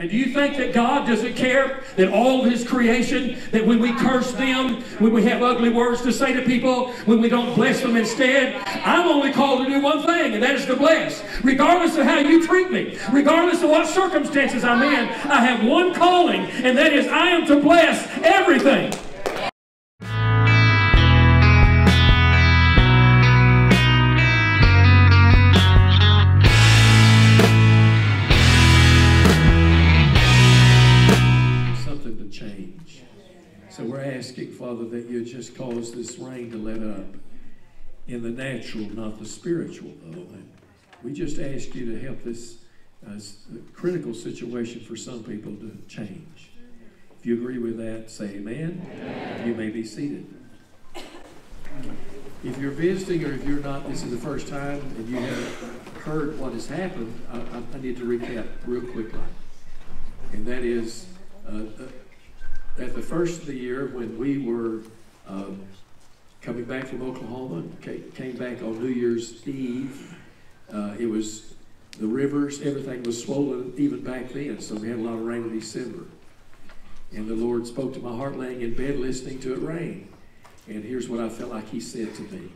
And do you think that God doesn't care that all of His creation, that when we curse them, when we have ugly words to say to people, when we don't bless them instead, I'm only called to do one thing, and that is to bless. Regardless of how you treat me, regardless of what circumstances I'm in, I have one calling, and that is I am to bless everything. Father, that you just cause this rain to let up in the natural, not the spiritual, though. And we just ask you to help this uh, critical situation for some people to change. If you agree with that, say amen. You may be seated. If you're visiting or if you're not, this is the first time and you haven't heard what has happened, I, I, I need to recap real quickly. And that is, uh, uh, at the first of the year when we were um, coming back from Oklahoma, came back on New Year's Eve, uh, it was the rivers, everything was swollen even back then, so we had a lot of rain in December. And the Lord spoke to my heart laying in bed listening to it rain. And here's what I felt like He said to me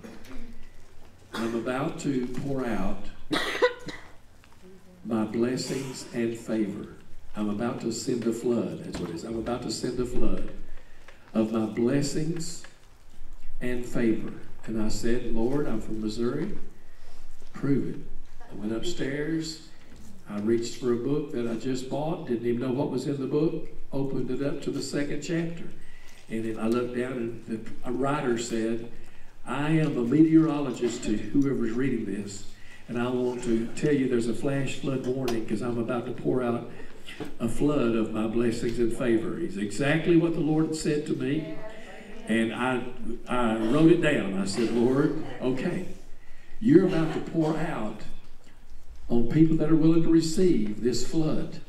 I'm about to pour out my blessings and favor. I'm about to send a flood. That's what it is. I'm about to send a flood of my blessings and favor. And I said, Lord, I'm from Missouri. Prove it. I went upstairs. I reached for a book that I just bought. Didn't even know what was in the book. Opened it up to the second chapter. And then I looked down and the, a writer said, I am a meteorologist to whoever's reading this. And I want to tell you there's a flash flood warning because I'm about to pour out a flood of my blessings and favor. It's exactly what the Lord said to me. And I, I wrote it down. I said, Lord, okay, you're about to pour out on people that are willing to receive this flood.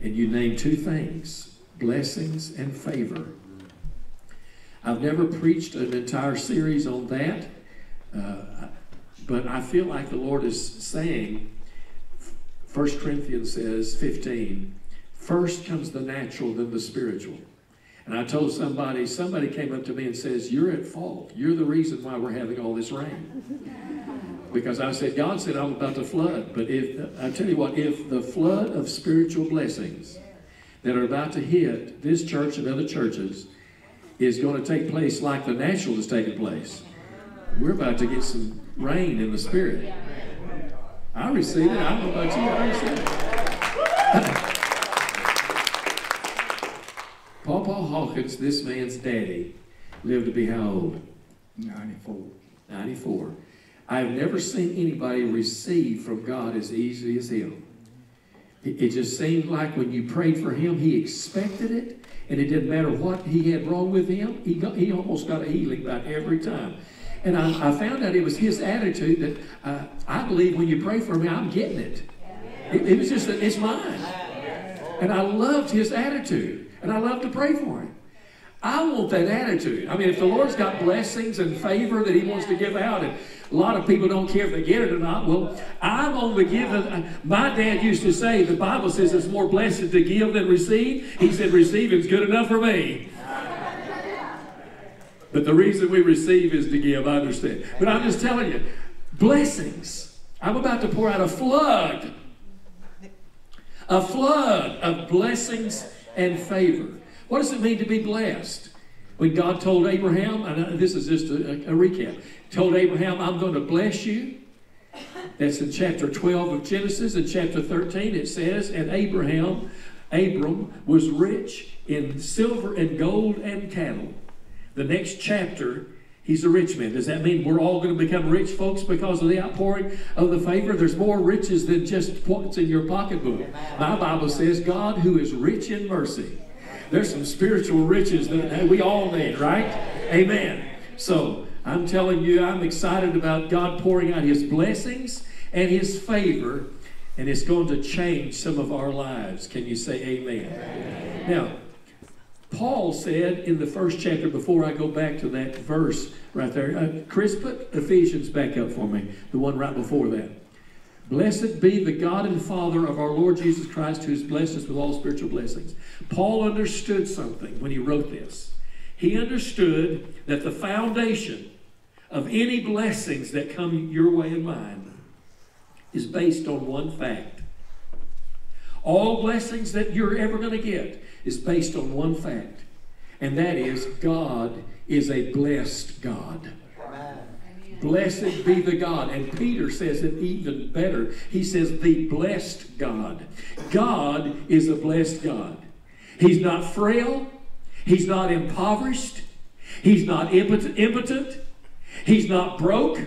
And you name two things blessings and favor. I've never preached an entire series on that, uh, but I feel like the Lord is saying, 1 Corinthians says 15, first comes the natural, then the spiritual. And I told somebody, somebody came up to me and says, You're at fault. You're the reason why we're having all this rain. Because I said, God said I'm about to flood. But if I tell you what, if the flood of spiritual blessings that are about to hit this church and other churches is going to take place like the natural is taking place, we're about to get some rain in the spirit. I receive it. I don't know about you. I receive it. Papa Hawkins, this man's daddy, lived to be how old? 94. 94. I have never seen anybody receive from God as easily as him. It, it just seemed like when you prayed for him, he expected it, and it didn't matter what he had wrong with him, he, got, he almost got a healing about every time. And I, I found out it was his attitude that uh, I believe when you pray for me, I'm getting it. It, it was just that it's mine. And I loved his attitude, and I loved to pray for him. I want that attitude. I mean, if the Lord's got blessings and favor that He wants to give out, and a lot of people don't care if they get it or not, well, I'm only giving. My dad used to say, the Bible says it's more blessed to give than receive. He said, receiving's good enough for me. But the reason we receive is to give, I understand. But I'm just telling you, blessings. I'm about to pour out a flood. A flood of blessings and favor. What does it mean to be blessed? When God told Abraham, and uh, this is just a, a recap, told Abraham, I'm going to bless you. That's in chapter 12 of Genesis. In chapter 13, it says, And Abraham, Abram, was rich in silver and gold and cattle. The next chapter, he's a rich man. Does that mean we're all going to become rich folks because of the outpouring of the favor? There's more riches than just what's in your pocketbook. My Bible says, God who is rich in mercy. There's some spiritual riches that we all need, right? Amen. So I'm telling you, I'm excited about God pouring out His blessings and His favor, and it's going to change some of our lives. Can you say amen? amen. Now, Paul said in the first chapter, before I go back to that verse right there, uh, Chris, put Ephesians back up for me, the one right before that. Blessed be the God and Father of our Lord Jesus Christ, who has blessed us with all spiritual blessings. Paul understood something when he wrote this. He understood that the foundation of any blessings that come your way and mine is based on one fact. All blessings that you're ever going to get is based on one fact, and that is God is a blessed God. Blessed be the God. And Peter says it even better. He says, the blessed God. God is a blessed God. He's not frail. He's not impoverished. He's not impotent. impotent. He's not broke.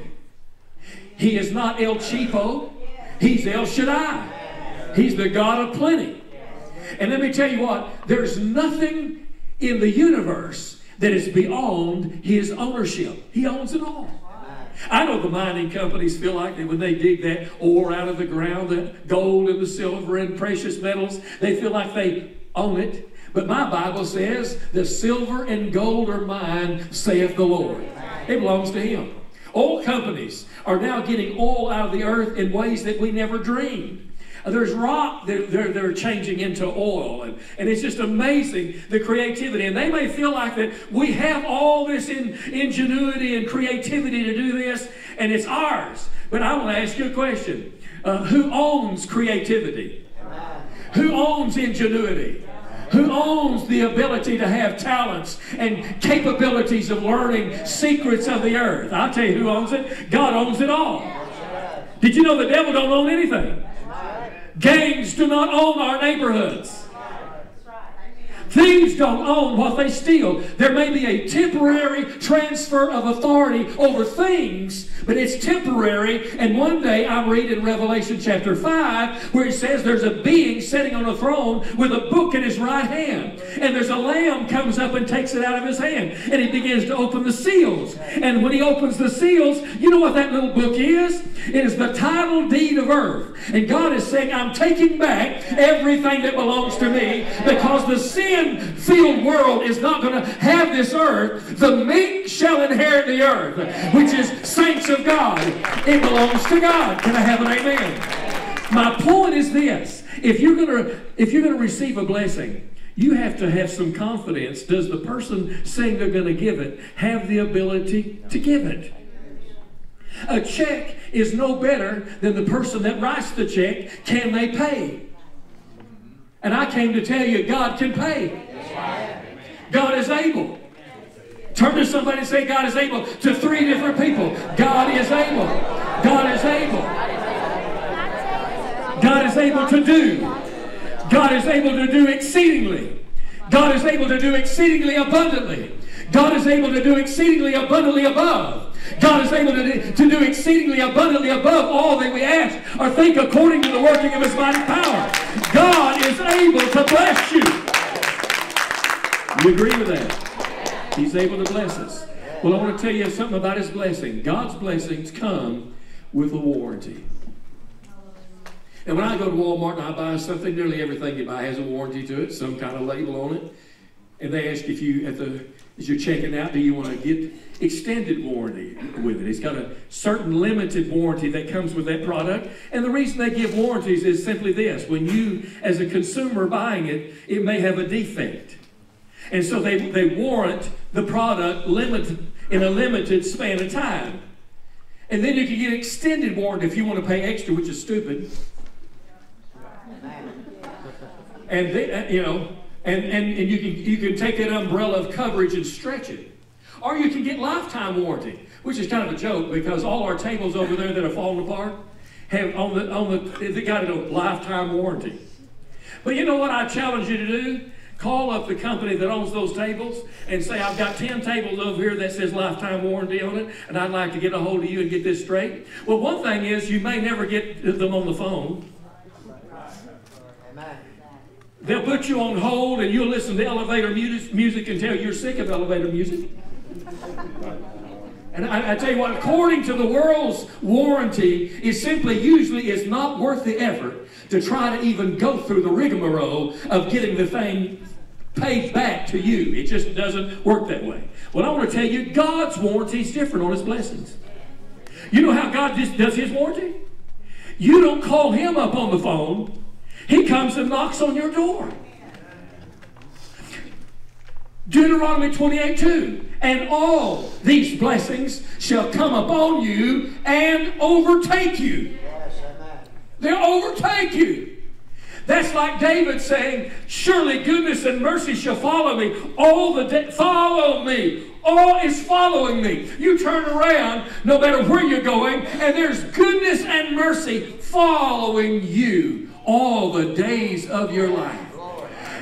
He is not El Cheapo. He's El Shaddai. He's the God of plenty. And let me tell you what, there's nothing in the universe that is beyond his ownership. He owns it all. I know the mining companies feel like that when they dig that ore out of the ground, the gold and the silver and precious metals, they feel like they own it. But my Bible says, the silver and gold are mine, saith the Lord. It belongs to Him. Oil companies are now getting oil out of the earth in ways that we never dreamed. There's rock that they're, they're, changing into oil. And, and it's just amazing the creativity. And they may feel like that we have all this in, ingenuity and creativity to do this, and it's ours. But I want to ask you a question uh, Who owns creativity? Who owns ingenuity? Who owns the ability to have talents and capabilities of learning secrets of the earth? I'll tell you who owns it. God owns it all. Did you know the devil don't own anything? Gangs do not own our neighborhoods. Thieves don't own what they steal. There may be a temporary transfer of authority over things, but it's temporary. And one day I read in Revelation chapter 5 where it says there's a being sitting on a throne with a book in his right hand. And there's a lamb comes up and takes it out of his hand. And he begins to open the seals. And when he opens the seals, you know what that little book is? It is the title deed of earth. And God is saying, I'm taking back everything that belongs to me because the sin filled world is not going to have this earth, the meek shall inherit the earth, which is saints of God. It belongs to God. Can I have an amen? My point is this if you're to if you're going to receive a blessing, you have to have some confidence. Does the person saying they're going to give it have the ability to give it? A check is no better than the person that writes the check. Can they pay? And I came to tell you God can pay. God is able. Turn to somebody and say, God is able. To three different people. God is able. God is able. God is able to do. God is able to do exceedingly. God is able to do exceedingly abundantly. God is able to do exceedingly abundantly above God is able to, to do exceedingly abundantly above all that we ask or think according to the working of his mighty power. God is able to bless you. You agree with that? He's able to bless us. Well, I want to tell you something about his blessing. God's blessings come with a warranty. And when I go to Walmart and I buy something, nearly everything you buy has a warranty to it, some kind of label on it. And they ask if you, at the, as you're checking out, do you want to get extended warranty with it? It's got a certain limited warranty that comes with that product. And the reason they give warranties is simply this. When you, as a consumer buying it, it may have a defect. And so they, they warrant the product limited, in a limited span of time. And then you can get extended warranty if you want to pay extra, which is stupid. And they, uh, you know, and, and, and you, can, you can take that umbrella of coverage and stretch it. Or you can get lifetime warranty, which is kind of a joke because all our tables over there that are falling apart have on the on the they got a lifetime warranty. But you know what I challenge you to do? Call up the company that owns those tables and say, I've got 10 tables over here that says lifetime warranty on it, and I'd like to get a hold of you and get this straight. Well, one thing is you may never get them on the phone. They'll put you on hold and you'll listen to elevator music until you're sick of elevator music. And I, I, tell you what, according to the world's warranty, it simply usually is not worth the effort to try to even go through the rigmarole of getting the thing paid back to you. It just doesn't work that way. Well, I want to tell you, God's warranty is different on His blessings. You know how God just does His warranty? You don't call him up on the phone. He comes and knocks on your door. Deuteronomy 28 2. And all these blessings shall come upon you and overtake you. They'll overtake you. That's like David saying, Surely goodness and mercy shall follow me all the day. Follow me. All is following me. You turn around, no matter where you're going, and there's goodness and mercy following you all the days of your life.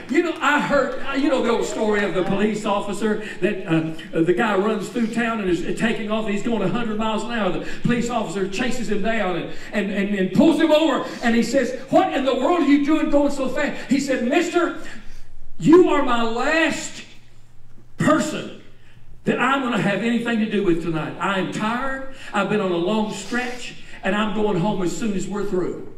You know, I heard, you know, the old story of the police officer that uh, the guy runs through town and is taking off. He's going 100 miles an hour. The police officer chases him down and, and, and, and pulls him over. And he says, What in the world are you doing going so fast? He said, Mister, you are my last person that I'm going to have anything to do with tonight. I am tired. I've been on a long stretch, and I'm going home as soon as we're through.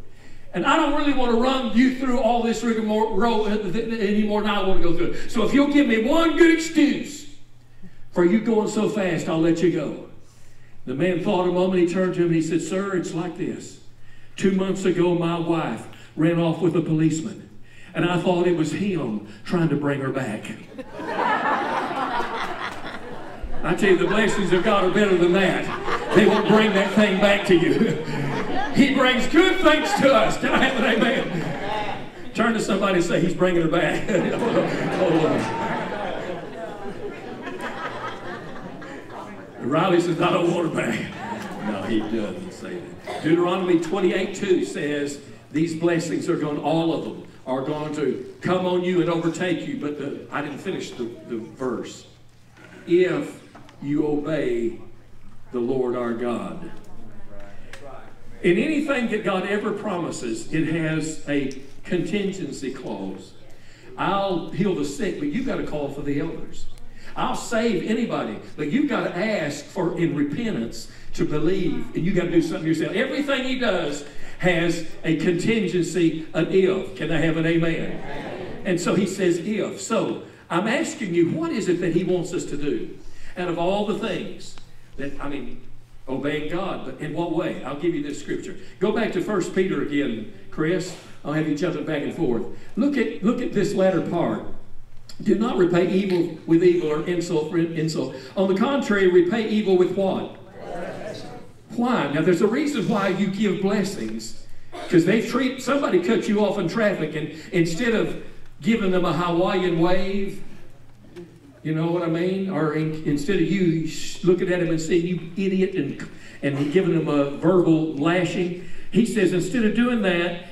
And I don't really want to run you through all this rigmarole uh, anymore than I want to go through it. So if you'll give me one good excuse for you going so fast, I'll let you go. The man thought a moment. He turned to him and he said, Sir, it's like this. Two months ago, my wife ran off with a policeman. And I thought it was him trying to bring her back. I tell you, the blessings of God are better than that. They won't bring that thing back to you. He brings good things to us. Can I have an amen? Turn to somebody and say, He's bringing her back. oh, Riley says, I don't want her back. No, he doesn't say that. Deuteronomy 28 2 says, These blessings are going, all of them are going to come on you and overtake you. But the, I didn't finish the, the verse. If you obey the Lord our God. In anything that God ever promises, it has a contingency clause. I'll heal the sick, but you've got to call for the elders. I'll save anybody, but you've got to ask for in repentance to believe, and you've got to do something yourself. Everything He does has a contingency, an if. Can I have an amen? amen? And so He says if. So I'm asking you, what is it that He wants us to do? Out of all the things that I mean, obeying God. But in what way? I'll give you this scripture. Go back to 1 Peter again, Chris. I'll have you jumping back and forth. Look at look at this latter part. Do not repay evil with evil or insult for insult. On the contrary, repay evil with what? Why? Now there's a reason why you give blessings. Because they treat somebody cut you off in traffic and instead of giving them a Hawaiian wave you know what I mean? Or in, instead of you looking at him and saying, you idiot, and, and giving him a verbal lashing, he says, instead of doing that,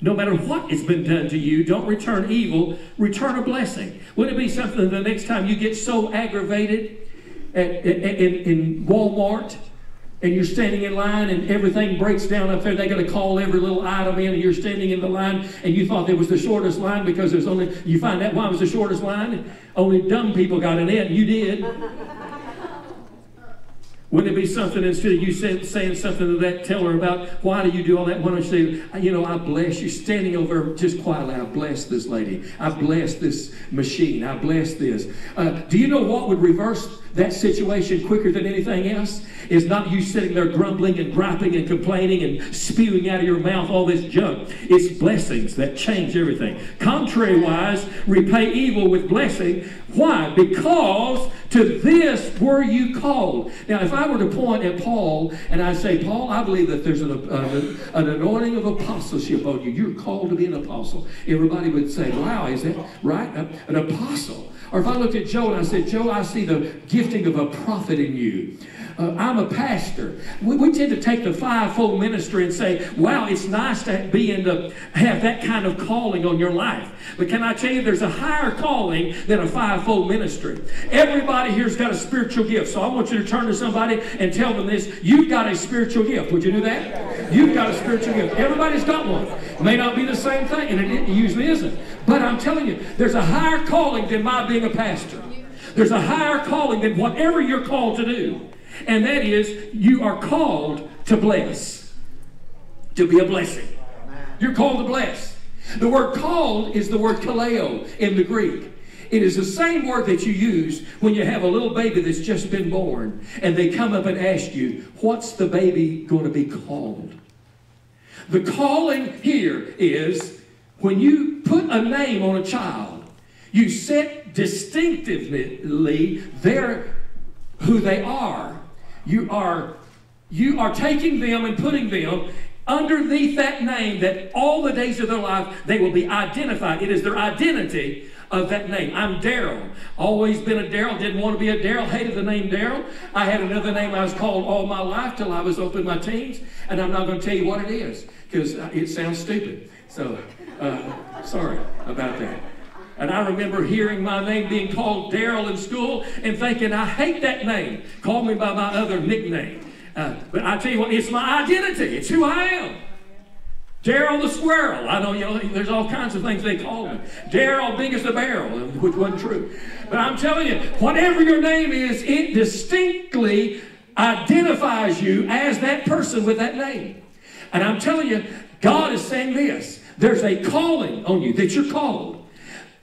no matter what has been done to you, don't return evil, return a blessing. Wouldn't it be something the next time you get so aggravated at, at, at in, in Walmart and you're standing in line and everything breaks down up there. They got to call every little item in, and you're standing in the line, and you thought it was the shortest line because there's only you find out why it was the shortest line. Only dumb people got in it, and you did. Wouldn't it be something instead of you saying something to that teller about why do you do all that? Why don't you say, you know, I bless you, standing over just quietly. I bless this lady. I bless this machine. I bless this. Uh, do you know what would reverse that situation quicker than anything else? Is not you sitting there grumbling and griping and complaining and spewing out of your mouth all this junk. It's blessings that change everything. Contrariwise, repay evil with blessing. Why? Because to this were you called. Now, if I were to point at Paul and I say, Paul, I believe that there's an, uh, an, an anointing of apostleship on you. You're called to be an apostle. Everybody would say, wow, is that right? An apostle. Or if I looked at Joe and I said, Joe, I see the gifting of a prophet in you. Uh, I'm a pastor. We, we, tend to take the fivefold ministry and say, wow, it's nice to be in the, have that kind of calling on your life. But can I tell you, there's a higher calling than a fivefold ministry. Everybody here's got a spiritual gift. So I want you to turn to somebody and tell them this. You've got a spiritual gift. Would you do that? You've got a spiritual gift. Everybody's got one. It may not be the same thing, and it usually isn't. But I'm telling you, there's a higher calling than my being a pastor. There's a higher calling than whatever you're called to do. And that is, you are called to bless, to be a blessing. You're called to bless. The word called is the word kaleo in the Greek. It is the same word that you use when you have a little baby that's just been born and they come up and ask you, What's the baby going to be called? the calling here is when you put a name on a child, you set distinctively their who they are. You are you are taking them and putting them underneath that name that all the days of their life they will be identified. It is their identity of that name. I'm Darrel. Always been a Darrel. Didn't want to be a Darrel. Hated the name Darrel. I had another name I was called all my life till I was up in my teens. And I'm not going to tell you what it is because it sounds stupid. So, uh, sorry about that. And I remember hearing my name being called Darrel in school and thinking, I hate that name. Call me by my other nickname. Uh, but I tell you what, it's my identity. It's who I am. Darrel the squirrel. I know, you know there's all kinds of things they call me. Darrel big as a barrel, which wasn't true. But I'm telling you, whatever your name is, it distinctly identifies you as that person with that name. And I'm telling you, God is saying this. There's a calling on you that you're called.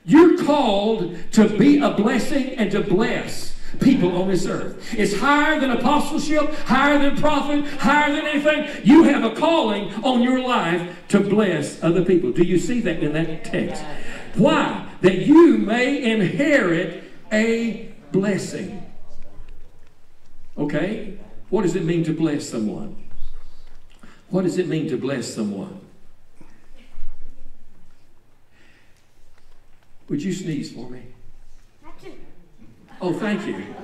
You're called to be a blessing and to bless people on this earth. It's higher than apostleship, higher than prophet, higher than anything. You have a calling on your life to bless other people. Do you see that in that text? Why? That you may inherit a blessing. Okay? What does it mean to bless someone? What does it mean to bless someone? Would you sneeze for me? Oh, thank you.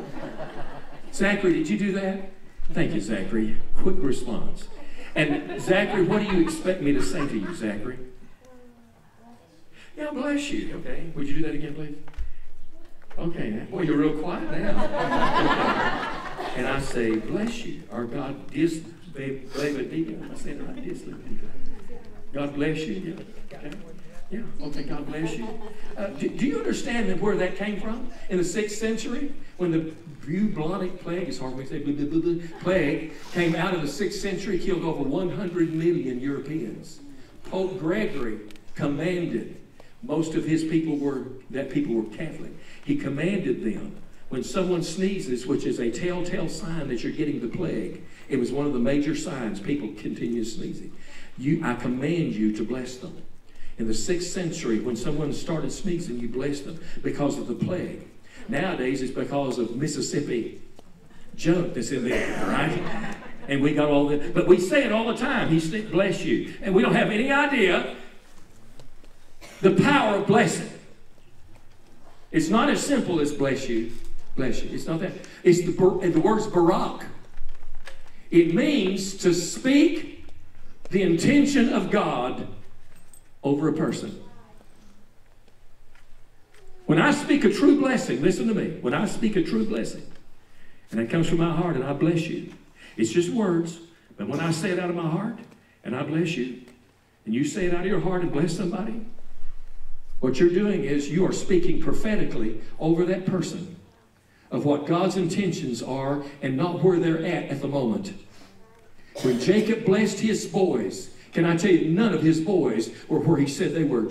Zachary, did you do that? Thank you, Zachary. Quick response. And Zachary, what do you expect me to say to you, Zachary? Yeah, bless you. Okay. Would you do that again, please? Okay. Well, you're real quiet now. And I say, bless you. Or God dis I saying it right? Dis God bless you. Okay. Yeah, okay, God bless you. Uh, do, do, you understand where that came from? In the 6th century, when the bubonic plague, it's hard to say, blah, blah, blah, plague came out of the 6th century, killed over 100 million Europeans. Pope Gregory commanded, most of his people were, that people were Catholic. He commanded them, when someone sneezes, which is a telltale sign that you're getting the plague, it was one of the major signs people continue sneezing. You, I command you to bless them. In the sixth century, when someone started sneezing, you blessed them because of the plague. Nowadays, it's because of Mississippi junk that's in there, right? And we got all the, but we say it all the time. He bless you. And we don't have any idea the power of blessing. It's not as simple as bless you, bless you. It's not that. It's the, the word's barak. It means to speak the intention of God over a person. When I speak a true blessing, listen to me. When I speak a true blessing, and it comes from my heart and I bless you, it's just words. But when I say it out of my heart and I bless you, and you say it out of your heart and bless somebody, what you're doing is you are speaking prophetically over that person of what God's intentions are and not where they're at at the moment. When Jacob blessed his boys, can I tell you, none of his boys were where he said they were.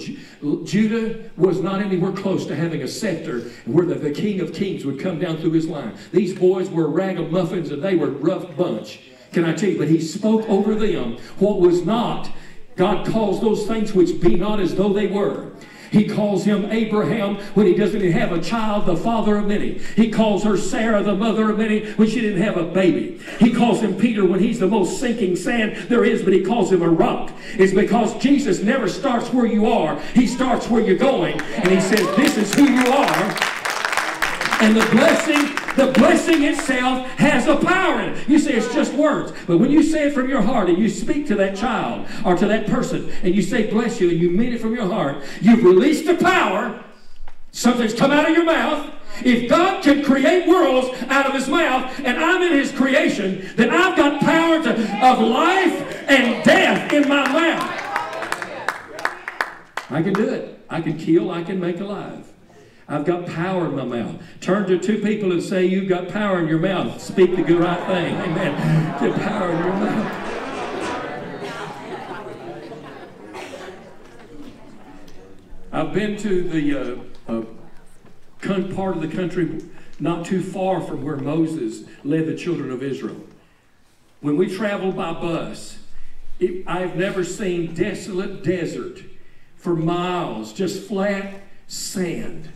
Judah was not anywhere close to having a scepter where the, the king of kings would come down through his line. These boys were ragamuffins and they were a rough bunch. Can I tell you? But he spoke over them what was not. God calls those things which be not as though they were. He calls him Abraham when he doesn't even have a child, the father of many. He calls her Sarah, the mother of many, when she didn't have a baby. He calls him Peter when he's the most sinking sand there is, but he calls him a rock. It's because Jesus never starts where you are. He starts where you're going. And he says, this is who you are. And the blessing the blessing itself has a power in it. You say it's just words. But when you say it from your heart and you speak to that child or to that person and you say bless you and you mean it from your heart, you've released the power. Something's come out of your mouth. If God can create worlds out of his mouth and I'm in his creation, then I've got power to, of life and death in my mouth. I can do it. I can kill, I can make alive. I've got power in my mouth. Turn to two people and say, You've got power in your mouth. Speak the good right thing. Amen. Get power in your mouth. I've been to the uh, uh, part of the country not too far from where Moses led the children of Israel. When we traveled by bus, It, I've never seen desolate desert for miles, just flat sand.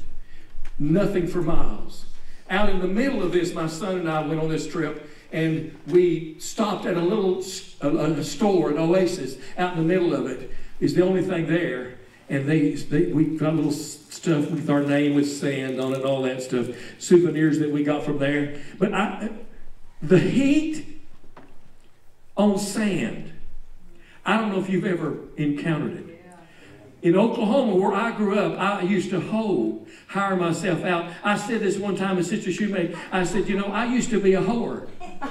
Nothing for miles. Out in the middle of this, my son and I went on this trip, and we stopped at a little a, a store, an oasis, out in the middle of it. Is the only thing there, and they, they we got little stuff with our name with sand on it, all that stuff, souvenirs that we got from there. But I, the heat on sand. I don't know if you've ever encountered it. In Oklahoma, where I grew up, I used to hoe, hire myself out. I said this one time to Sister Shoemaker. I said, you know, I used to be a hoer.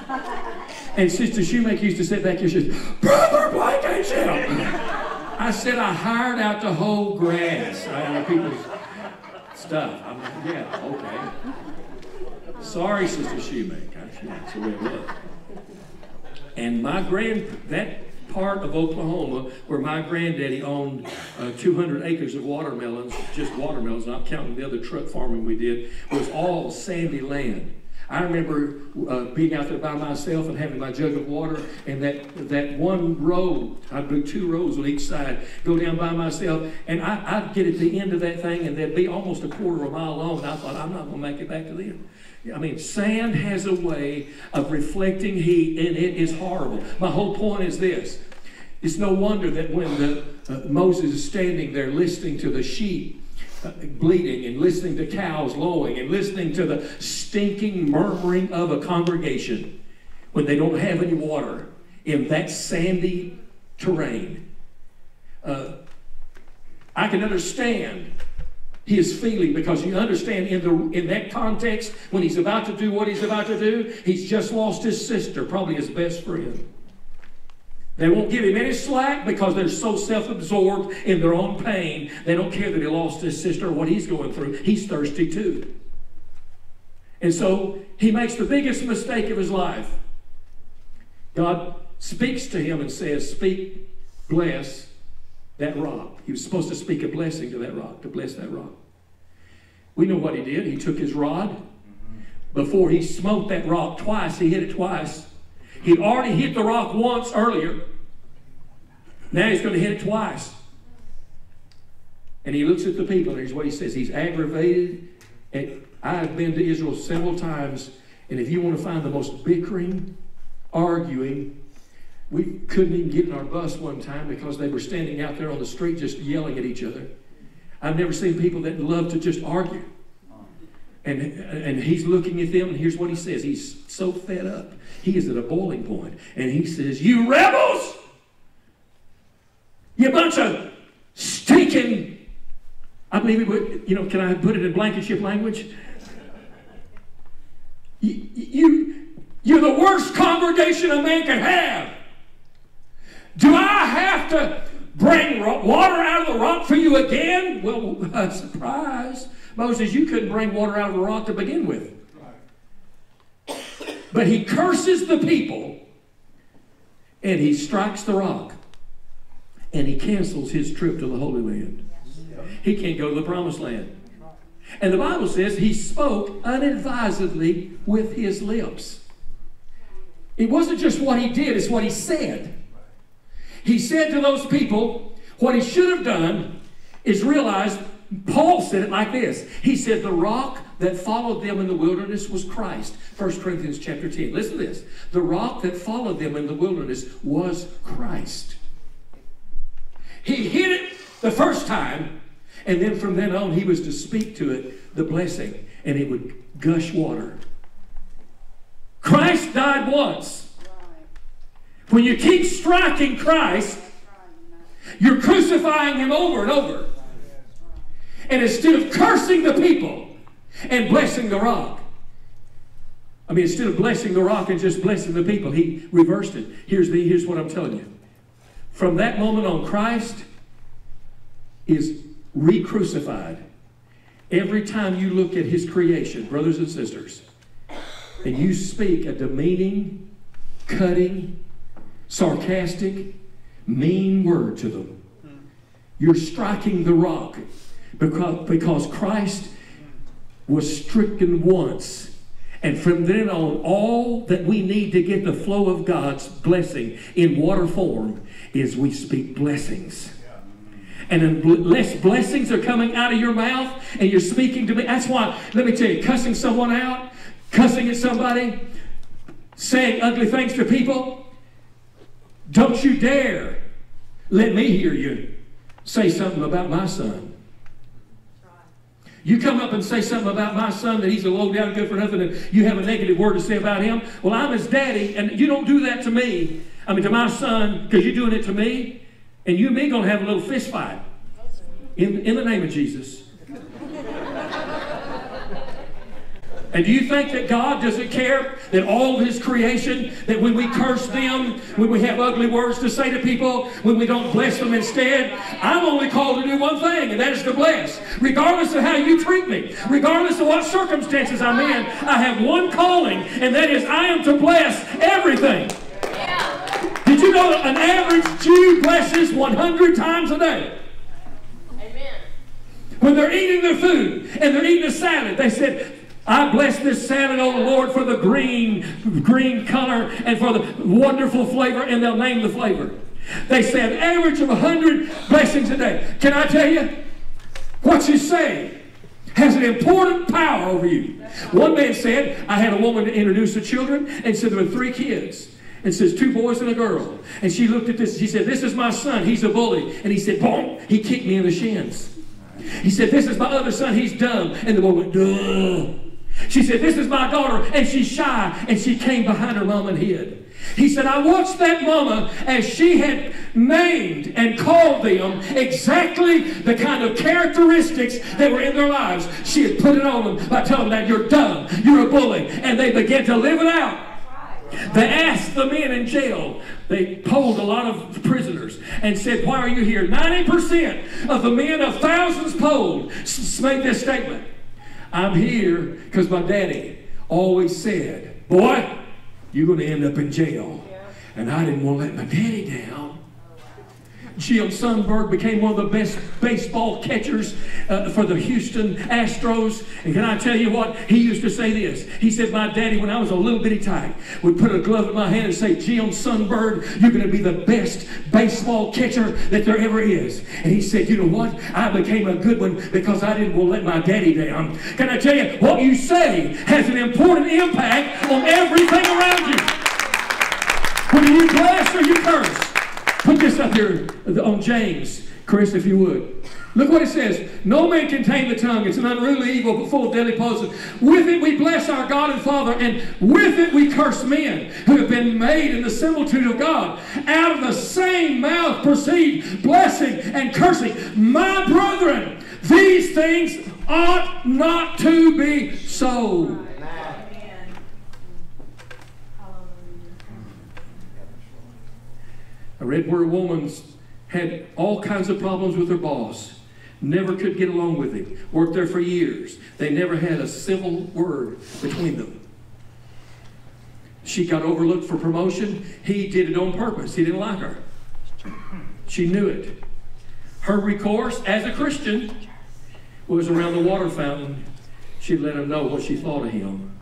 And Sister Shoemaker used to sit back here and say, Brother Blankenship. I said I hired out to hoe grass out of people's stuff. I'm like, yeah, okay. Sorry, Sister Shoemaker. That's the way it was. And my grand, that part of Oklahoma where my granddaddy owned uh, 200 acres of watermelons, just watermelons, not counting the other truck farming we did, was all sandy land. I remember uh, being out there by myself and having my jug of water, and that, that one row, I'd do two rows on each side, go down by myself, and I, would get at the end of that thing, and there'd be almost a quarter of a mile long, and I thought, I'm not going to make it back to the end. I mean, sand has a way of reflecting heat, and it is horrible. My whole point is this. It's no wonder that when the, uh, Moses is standing there listening to the sheep uh, bleating and listening to cows lowing and listening to the stinking murmuring of a congregation when they don't have any water in that sandy terrain. Uh, I can understand his feeling because you understand in the in that context when he's about to do what he's about to do he's just lost his sister probably his best friend. They won't give him any slack because they're so self-absorbed in their own pain. They don't care that he lost his sister or what he's going through. He's thirsty too. And so he makes the biggest mistake of his life. God speaks to him and says speak bless that rock. He was supposed to speak a blessing to that rock, to bless that rock. We know what he did. He took his rod. Before he smote that rock twice, he hit it twice. He'd already hit the rock once earlier. Now he's going to hit it twice. And he looks at the people, and here's what he says. He's aggravated. And I've been to Israel several times, and if you want to find the most bickering, arguing, we couldn't even get in our bus one time because they were standing out there on the street just yelling at each other. I've never seen people that love to just argue. And, and he's looking at them, and here's what he says. He's so fed up. He is at a boiling point. And he says, You rebels! You bunch of stinking, I believe it would, you know, can I put it in blanket Blankenship language? You, you, you're the worst congregation a man can have. Do I have to bring water out of the rock for you again? Well, uh, surprise. Moses, you couldn't bring water out of the rock to begin with. But he curses the people and he strikes the rock and he cancels his trip to the Holy Land. He can't go to the promised land. And the Bible says he spoke unadvisedly with his lips. It wasn't just what he did, it's what he said. He said to those people, what he should have done is realize, Paul said it like this. He said, the rock that followed them in the wilderness was Christ. 1 Corinthians chapter 10. Listen to this. The rock that followed them in the wilderness was Christ. He hit it the first time, and then from then on, he was to speak to it the blessing, and it would gush water. Christ died once. When you keep striking Christ, you're crucifying him over and over. And instead of cursing the people and blessing the rock, I mean, instead of blessing the rock and just blessing the people, he reversed it. Here's, the, here's what I'm telling you. From that moment on, Christ is re crucified. Every time you look at his creation, brothers and sisters, and you speak a demeaning, cutting, sarcastic, mean word to them. You're striking the rock because, because Christ was stricken once And from then on, all that we need to get the flow of God's blessing in water form is we speak blessings. And unless blessings are coming out of your mouth and you're speaking to me, that's why, let me tell you, cussing someone out, cussing at somebody, saying ugly things to people, don't you dare let me hear you say something about my son. You come up and say something about my son that he's a low down, good for nothing, and you have a negative word to say about him. Well, I'm his daddy, and you don't do that to me. I mean, to my son, because you're doing it to me, and you and me gonna have a little fist fight. In, in the name of Jesus. And do you think that God doesn't care that all of His creation, that when we curse them, when we have ugly words to say to people, when we don't bless them instead, I'm only called to do one thing, and that is to bless. Regardless of how you treat me, regardless of what circumstances I'm in, I have one calling, and that is I am to bless everything. Did you know that an average Jew blesses 100 times a day? Amen. When they're eating their food and they're eating a salad, they said, I bless this salad, oh Lord, for the green, green color and for the wonderful flavor, and they'll name the flavor. They say an average of 100 blessings a day. Can I tell you? What you say has an important power over you. One man said, I had a woman introduce the children and said there were three kids. And says two boys and a girl. And she looked at this. She said, This is my son. He's a bully. And he said, Boom. He kicked me in the shins. He said, This is my other son. He's dumb. And the boy went, Duh. She said, This is my daughter, and she's shy, and she came behind her mom and hid. He said, I watched that mama as she had named and called them exactly the kind of characteristics that were in their lives. She had put it on them by telling them that you're dumb, you're a bully, and they began to live it out. They asked the men in jail, they polled a lot of prisoners and said, Why are you here? 90% of the men of thousands polled made this statement I'm here because my daddy always said, Boy, you're going to end up in jail. And I didn't want to let my daddy down. Jim Sundberg became one of the best baseball catchers uh, for the Houston Astros. And can I tell you what? He used to say this. He said, My daddy, when I was a little bitty tight, would put a glove in my hand and say, Jim Sundberg, you're going to be the best baseball catcher that there ever is. And he said, You know what? I became a good one because I didn't want to let my daddy down. Can I tell you, what you say has an important impact on everything around you. Whether you bless or you curse. Put this up here uh, on James, Chris, if you would. Look what it says. No man can tame the tongue. It's an unruly evil, but full of deadly poison. With it we bless our God and Father, and with it we curse men who have been made in the similitude of God. Out of the same mouth proceed blessing and cursing. My brethren, these things ought not to be so. I read where a woman's had all kinds of problems with her boss. Never could get along with him. Worked there for years. They never had a civil word between them. She got overlooked for promotion. He did it on purpose. He didn't like her. She knew it. Her recourse as a Christian was around the water fountain. She'd let him know what she thought of him.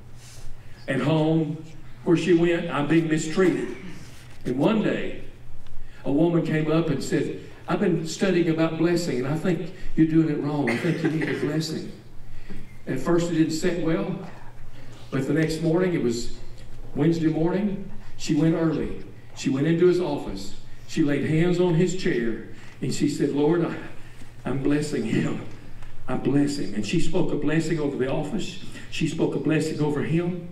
At home, where she went, I'm being mistreated. And one day, a woman came up and said, I've been studying about blessing, and I think you're doing it wrong. I think you need a blessing. At first, it didn't sit well, but the next morning, it was Wednesday morning, she went early. She went into his office. She laid hands on his chair, and she said, Lord, I, I'm blessing him. I bless him. And she spoke a blessing over the office. She spoke a blessing over him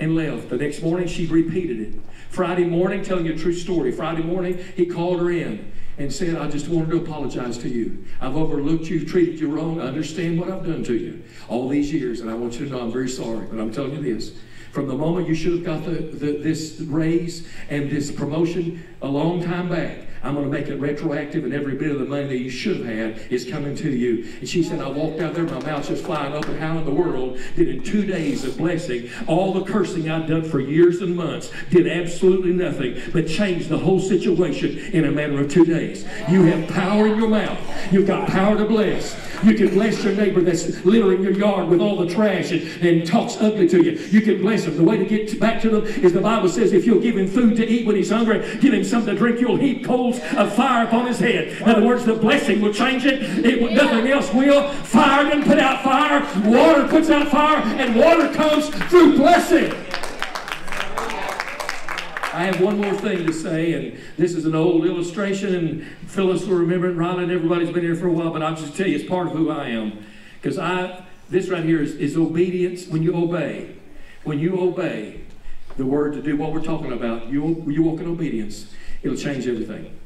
and left. The next morning, she repeated it. Friday morning, telling you a true story, Friday morning, he called her in and said, I just wanted to apologize to you. I've overlooked you, treated you wrong. I understand what I've done to you all these years, and I want you to know I'm very sorry. But I'm telling you this. From the moment you should have got the, the, this raise and this promotion a long time back, I'm going to make it retroactive, and every bit of the money that you should have had is coming to you. And she said, I walked out there, my mouth just flying open. How in the world did in two days of blessing, all the cursing I'd done for years and months did absolutely nothing but change the whole situation in a matter of two days? You have power in your mouth. You've got power to bless. You can bless your neighbor that's littering your yard with all the trash and, and talks ugly to you. You can bless them. The way to get back to them is the Bible says if you'll give him food to eat when he's hungry, give him something to drink, you'll heap coals of fire upon his head. In other words, the blessing will change it. it nothing else will. Fire doesn't put out fire. Water puts out fire, and water comes through blessing. I have one more thing to say, and this is an old illustration, and Phyllis will remember it, Ron and everybody's been here for a while, but I'll just tell you it's part of who I am. Because I this right here is, is obedience when you obey. When you obey the word to do what we're talking about, you, you walk in obedience, it'll change everything.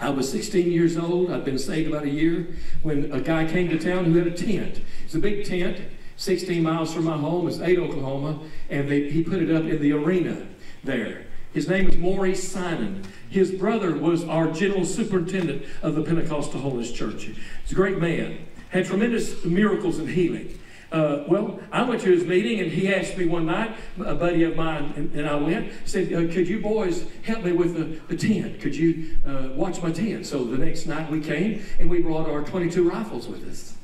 I was 16 years old. I'd been saved about a year when a guy came to town who had a tent. It's a big tent, 16 miles from my home. It's Ada, Oklahoma, and they, he put it up in the arena there. His name is Maurice Simon. His brother was our general superintendent of the Pentecostal Holiness Church. He's a great man. Had tremendous miracles and healing. Uh, well, I went to his meeting and he asked me one night, a buddy of mine, and, and I went, said, uh, Could you boys help me with the, the tent? Could you uh, watch my tent? So the next night we came and we brought our 22 rifles with us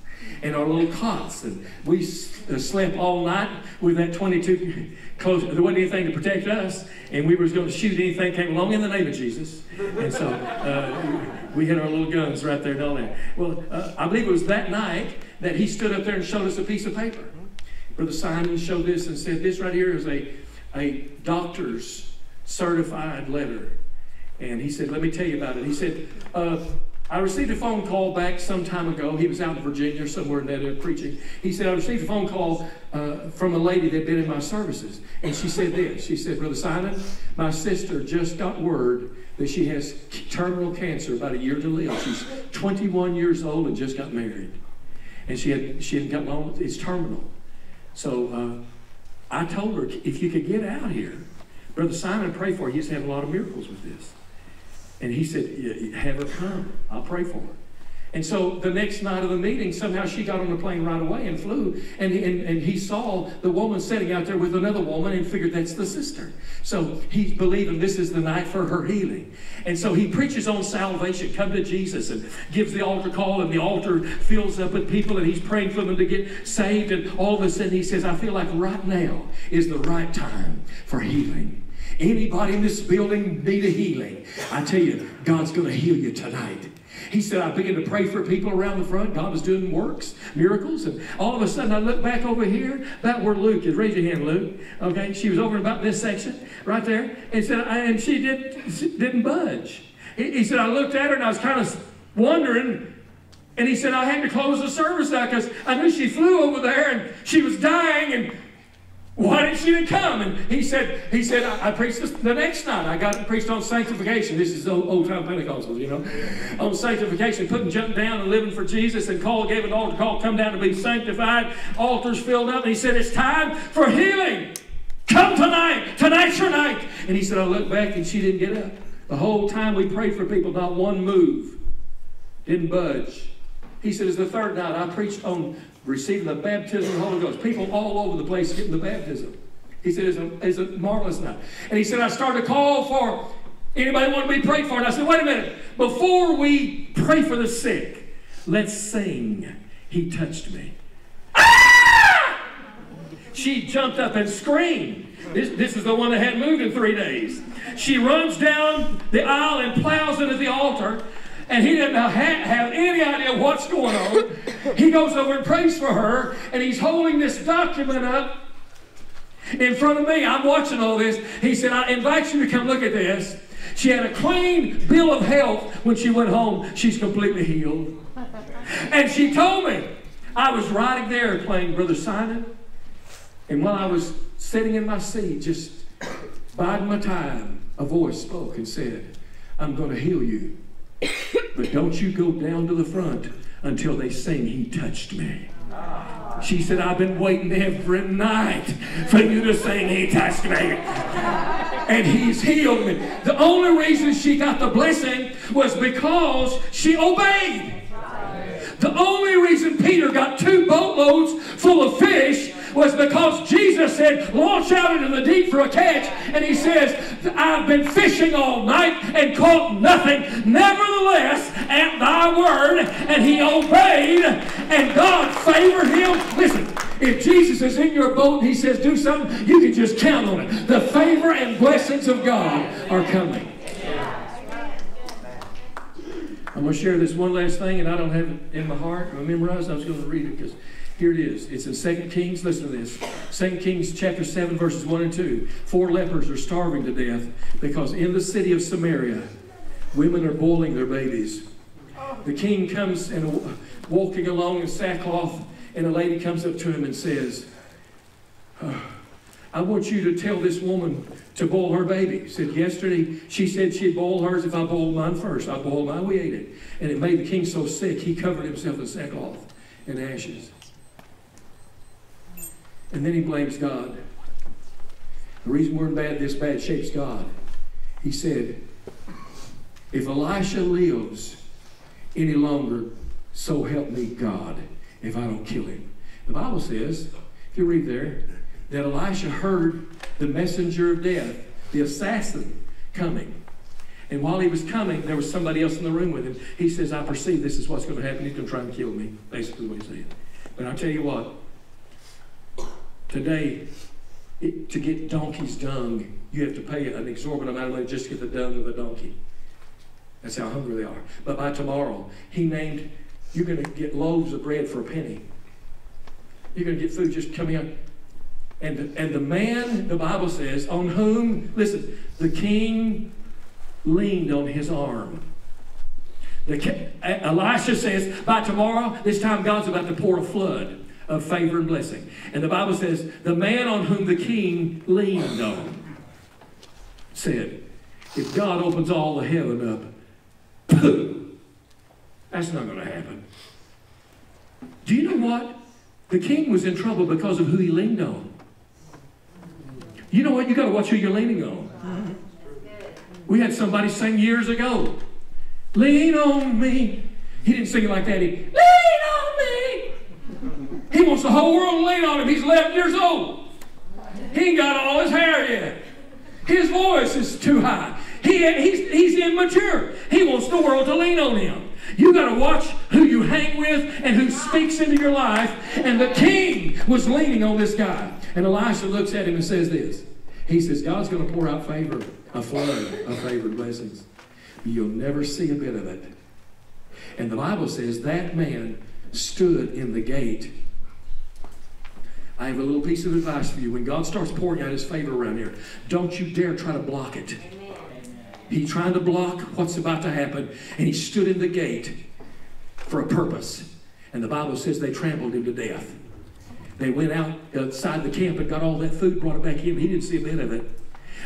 and our little cots. And we uh, slept all night with that 22 close. There wasn't anything to protect us, and we were going to shoot anything came along in the name of Jesus. And so uh, we had our little guns right there and all that. Well, uh, I believe it was that night that he stood up there and showed us a piece of paper. Brother Simon showed this and said, This right here is a, a doctor's certified letter. And he said, Let me tell you about it. He said, uh, I received a phone call back some time ago. He was out in Virginia, somewhere in that area preaching. He said, I received a phone call uh, from a lady that had been in my services. And she said this She said, Brother Simon, my sister just got word that she has terminal cancer, about a year to live. She's 21 years old and just got married. And she had she hadn't got long, it's terminal. So uh, I told her, if you could get out here, Brother Simon, pray for her. He's had a lot of miracles with this. And he said, Have her come. I'll pray for her. And so the next night of the meeting, somehow she got on the plane right away and flew. And, and, and he saw the woman sitting out there with another woman and figured that's the sister. So he's believing this is the night for her healing. And so he preaches on salvation, come to Jesus, and gives the altar call, and the altar fills up with people, and he's praying for them to get saved. And all of a sudden he says, I feel like right now is the right time for healing. Anybody in this building need a healing? I tell you, God's going to heal you tonight. He said, I began to pray for people around the front. God was doing works, miracles. And all of a sudden, I look back over here, about where Luke is. Raise your hand, Luke. Okay, she was over in about this section right there. And said, and she, did, she didn't budge. He, he said, I looked at her and I was kind of wondering. And he said, I had to close the service out because I knew she flew over there and she was dying. And why didn't she come? And he said, he said, I, I preached this the next night. I got preached on sanctification. This is old, old time Pentecostals, you know. On sanctification, putting jump down and living for Jesus. And call gave an altar call, come down to be sanctified. Altars filled up. And he said, It's time for healing. Come tonight. Tonight's your night. And he said, I looked back and she didn't get up. The whole time we prayed for people, not one move. Didn't budge. He said, It's the third night. I preached on receiving the baptism of the Holy Ghost. People all over the place getting the baptism. He said, it's a, it's marvelous night. And he said, I started to call for anybody want to be prayed for. And I said, wait a minute. Before we pray for the sick, let's sing. He touched me. Ah! She jumped up and screamed. This, this is the one that hadn't moved in three days. She runs down the aisle and plows into the altar and he didn't have any idea what's going on. He goes over and prays for her, and he's holding this document up in front of me. I'm watching all this. He said, I invite you to come look at this. She had a clean bill of health when she went home. She's completely healed. And she told me, I was riding there playing Brother Simon, and while I was sitting in my seat, just biding my time, a voice spoke and said, I'm going to heal you. But don't you go down to the front until they sing, He touched me. She said, I've been waiting every night for you to sing, He touched me. And He's healed me. The only reason she got the blessing was because she obeyed. The only reason Peter got two boatloads full of fish was because Jesus said, launch out into the deep for a catch. And he says, I've been fishing all night and caught nothing. Nevertheless, at thy word, and he obeyed, and God favored him. Listen, if Jesus is in your boat and he says, do something, you can just count on it. The favor and blessings of God are coming. I'm going to share this one last thing, and I don't have it in my heart I memorized. I was going to read it because here it is. It's in 2 Kings. Listen to this. 2 Kings chapter 7, verses 1 and 2. Four lepers are starving to death because in the city of Samaria, women are boiling their babies. The king comes and walking along in sackcloth, and a lady comes up to him and says, oh, I want you to tell this woman to boil her baby. Said, yesterday she said she'd boil hers if I boiled mine first. I boiled mine, we ate it. And it made the king so sick, he covered himself in sackcloth and ashes. And then he blames God. The reason we're in bad, this bad shape is God. He said, if Elisha lives any longer, so help me God if I don't kill him. The Bible says, if you read there, that Elisha heard the messenger of death, the assassin, coming. And while he was coming, there was somebody else in the room with him. He says, I perceive this is what's going to happen. He's going to try and kill me. Basically, what he said. But I tell you what, today, it, to get donkey's dung, you have to pay an exorbitant amount of money just to get the dung of the donkey. That's how hungry they are. But by tomorrow, he named, you're going to get loaves of bread for a penny. You're going to get food just coming out. And, and the man, the Bible says, on whom, listen, the king leaned on his arm. The, Elisha says, by tomorrow, this time God's about to pour a flood of favor and blessing. And the Bible says, the man on whom the king leaned on said, if God opens all the heaven up, pooh, that's not going to happen. Do you know what? The king was in trouble because of who he leaned on. You know what? You got to watch who you're leaning on. We had somebody sing years ago, Lean on me. He didn't sing it like that. He. He wants the whole world to lean on him. He's 11 years old. He ain't got all his hair yet. His voice is too high. He, he's, he's immature. He wants the world to lean on him. You got to watch who you hang with and who speaks into your life. And the king was leaning on this guy. And Elisha looks at him and says this. He says, God's going to pour out favor, a flood of favored blessings. You'll never see a bit of it. And the Bible says that man stood in the gate. I have a little piece of advice for you. When God starts pouring out his favor around here, don't you dare try to block it. He's trying to block what's about to happen, and he stood in the gate for a purpose. And the Bible says they trampled him to death. They went out outside the camp and got all that food, brought it back in. He didn't see a bit of it.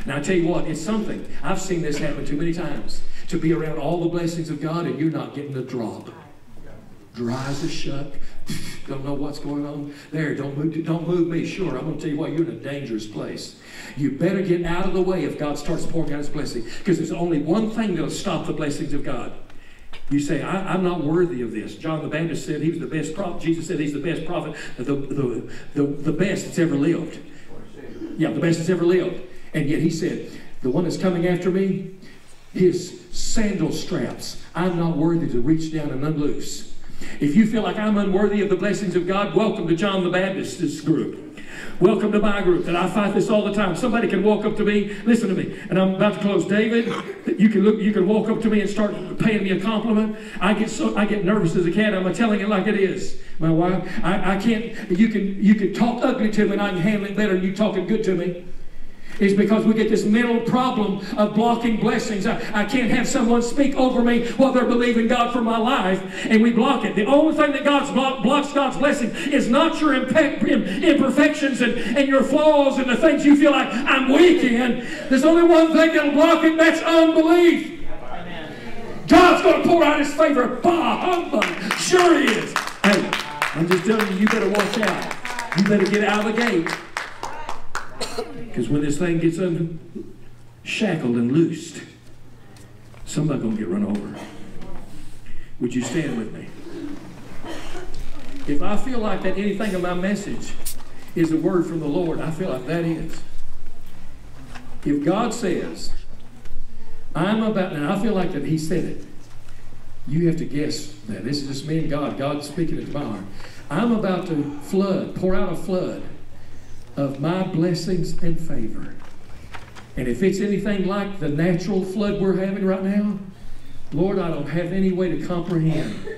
Now, I tell you what, it's something. I've seen this happen too many times. To be around all the blessings of God and you're not getting a drop. Dry as a shuck. Don't know what's going on there. Don't move, don't move me. Sure, I'm going to tell you what, you're in a dangerous place. You better get out of the way if God starts pouring out his blessing. Because there's only one thing that'll stop the blessings of God. You say, I, am not worthy of this. John the Baptist said he was the best prophet. Jesus said he's the best prophet, the, the, the, the best that's ever lived. Yeah, the best that's ever lived. And yet he said, the one that's coming after me, his sandal straps, I'm not worthy to reach down and unloose. If you feel like I'm unworthy of the blessings of God, welcome to John the Baptist's group. Welcome to my group. And I fight this all the time. Somebody can walk up to me, listen to me, and I'm about to close. David, you can look, you can walk up to me and start paying me a compliment. I get so I get nervous as a cat. I'm telling it like it is. My wife, I, I can't. You can you can talk ugly to me, and I can handle it better than you talking good to me is because we get this mental problem of blocking blessings. I, I can't have someone speak over me while they're believing God for my life, and we block it. The only thing that God's block, blocks God's blessing is not your imperfections and, and your flaws and the things you feel like I'm weak in. There's only one thing that'll block it, that's unbelief. God's going to pour out his favor. Bah, humbug. Sure he is. Hey, I'm just telling you, you better watch out. You better get out of the gate. Because when this thing gets unshackled and loosed, somebody's going to get run over. Would you stand with me? If I feel like that anything in my message is a word from the Lord. I feel like that is. If God says, I'm about, and I feel like that He said it, you have to guess that. This is just me and God. God's speaking into my heart. I'm about to flood, pour out a flood of my blessings and favor. And if it's anything like the natural flood we're having right now, Lord, I don't have any way to comprehend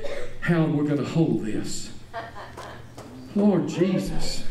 how we're going to hold this. Lord Jesus.